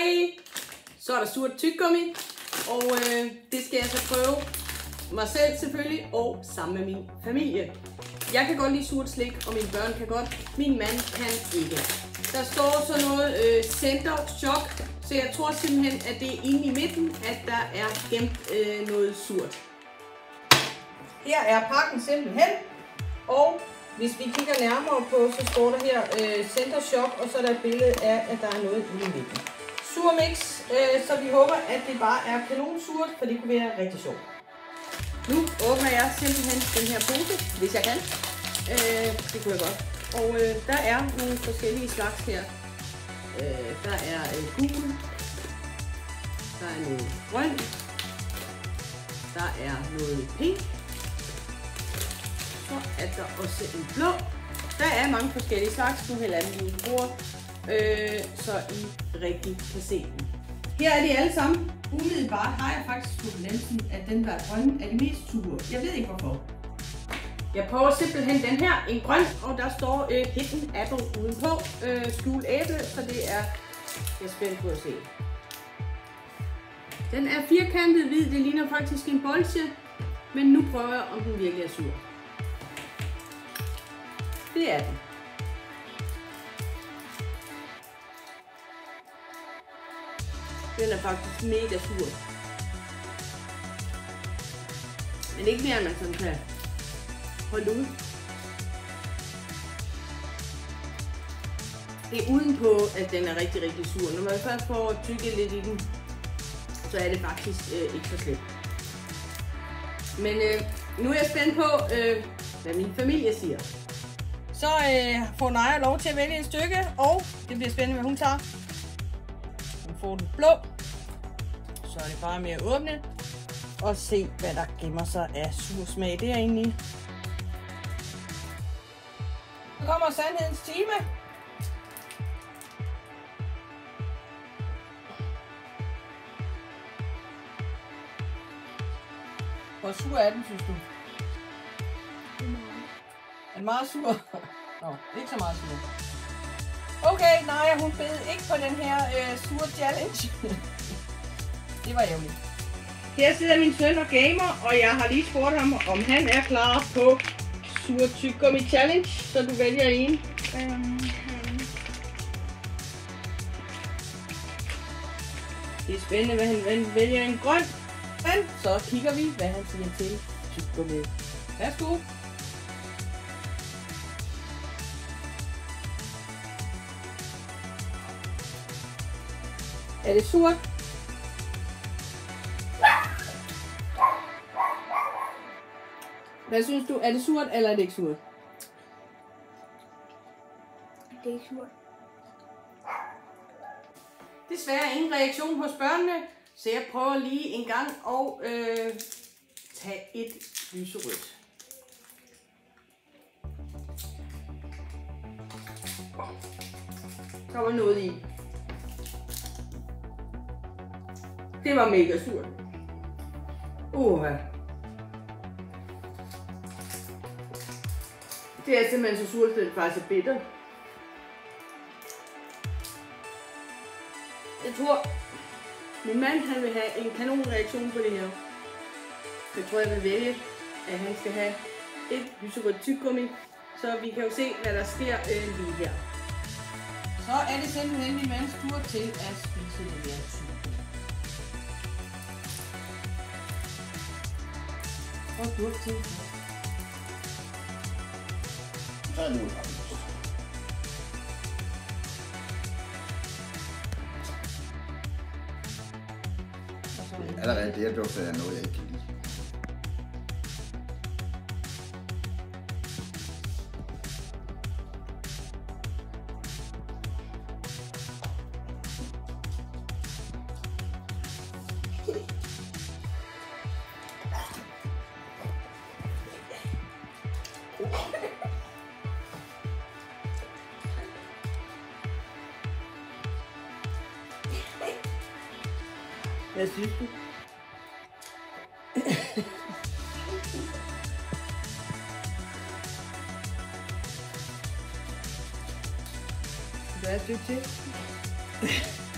Hej! Så er der surt tyggegummi, og øh, det skal jeg så prøve mig selv selvfølgelig, og sammen med min familie. Jeg kan godt lide surt slik, og mine børn kan godt. Min mand kan ikke. Der står så noget øh, center chok, så jeg tror simpelthen, at det er inde i midten, at der er gemt øh, noget surt. Her er pakken simpelthen, og hvis vi kigger nærmere på, så står der her øh, Center shop, og så er der et billede af, at der er noget inde i midten surmix, øh, så vi håber, at det bare er kanonsurt, for det kunne være rigtig sjovt. Nu åbner jeg simpelthen den her pose, hvis jeg kan. Øh, det kunne jeg godt. Og øh, der er nogle forskellige slags her. Øh, der er øh, gul, der er noget grøn, der er noget pink, så er der også en blå. Der er mange forskellige slags. Nu hælder jeg den i bord, øh, så I rigtig kan se dem. Her er de alle sammen. Umiddelbart har jeg faktisk på fornemmelsen, at den der er grøn er de mest sure. Jeg ved ikke hvorfor. Jeg prøver simpelthen den her, en grøn, og der står øh, Hidden Apple udenpå. Øh, skjul æble, så det er jeg er spændt på at se. Den er firkantet hvid, det ligner faktisk en bolsje, men nu prøver jeg, om den virkelig er sur. Det er den. Den er faktisk mega sur. Men ikke mere, end man sådan kan holde ud. Det er udenpå, at den er rigtig, rigtig sur. Når man først får tykket lidt i den, så er det faktisk øh, ikke så slemt. Men øh, nu er jeg spændt på, øh, hvad min familie siger. Så øh, får Naja lov til at vælge et stykke, og det bliver spændende, hvad hun tager. Får den blå. Så er det bare med at åbne og se, hvad der gemmer sig af sur smag derinde i. Så kommer sandhedens time. Hvor sur er den, synes du? Er den meget sur? Nå, ikke så meget sur. Okay, nej, hun bed ikke på den her øh, sure challenge. det var ærgerligt. Her sidder min søn og gamer, og jeg har lige spurgt ham, om han er klar på sur tyggegummi challenge, så du vælger en. Øhm, Det er spændende, hvad han vælger en grøn. Men så kigger vi, hvad han siger til tyggegummi. Værsgo. Er det surt? Hvad synes du? Er det surt, eller er det ikke surt? det er ikke surt. Desværre ingen reaktion hos børnene, så jeg prøver lige en gang at øh, tage et lyserødt. Der var noget i. Det var mega surt. Uha. Det er simpelthen så surt, at det faktisk er bitter. Jeg tror, min mand han vil have en kanonreaktion på det her. Jeg tror, jeg vil vælge, at han skal have et lyserødt tyggegummi. Så vi kan jo se, hvad der sker øh, lige her. Så er det simpelthen min mands tur til at spise det her tyggegummi. Prøv at dufte til. Så er det nu. Og så Allerede det, jeg dufter af noget, jeg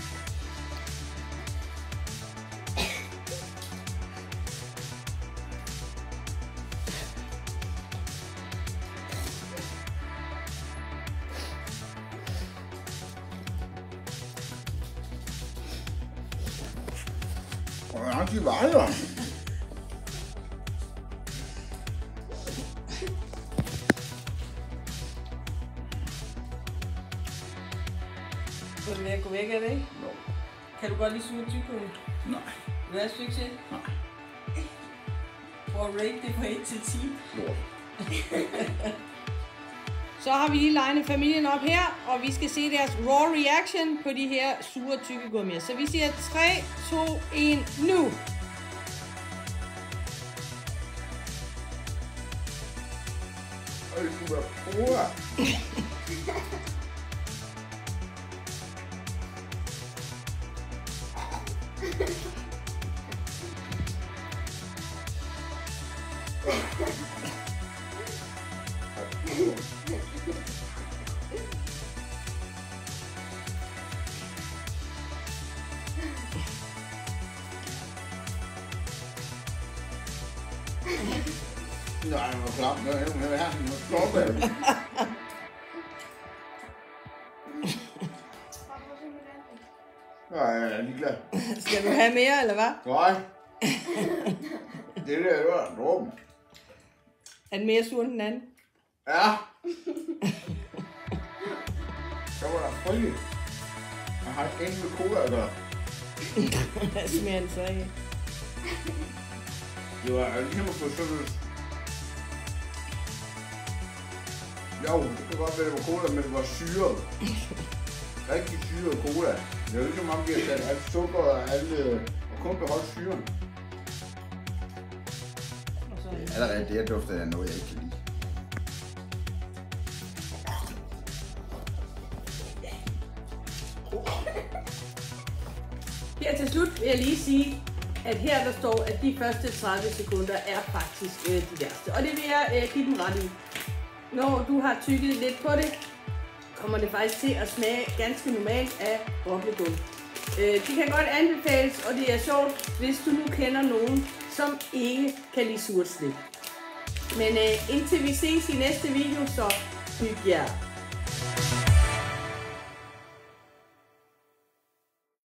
Så er det ved at gå væk, er det ikke? Jo. Kan du godt lide surt tyggegummi? Nej. Vil du have et stykke til? Nej. Prøv at rate det fra 1 til 10. Lort. Så har vi lige legnet familien op her, og vi skal se deres raw reaction på de her sure tykkegummier. Så vi siger 3, 2, 1, nu! Øj, du Nej, det var klamt. Jeg vil have den. Stop det. Nej, jeg er ligeglad. Skal du have mere, eller hvad? Nej. Det der, det var drum. Er den mere sur end den anden? Ja. Så var der fri. Jeg har ikke med cola at gøre. Hvad smager den så af? Det var ligesom at få sådan. Jo, det kan godt være, det var cola, men det var syret. Rigtig syret cola. Det var ligesom om, vi har sat alt sukker og alt, øh, og kun beholdt syren. Og så Allerede det, jeg dufter af noget, jeg ikke kan lide. Her til slut vil jeg lige sige, at her der står, at de første 30 sekunder er faktisk øh, de værste. Og det vil jeg øh, give dem ret i. Når du har tykket lidt på det, kommer det faktisk til at smage ganske normalt af boblebund. Øh, det kan godt anbefales, og det er sjovt, hvis du nu kender nogen, som ikke kan lide surt slik. Men øh, indtil vi ses i næste video, så hyg jer.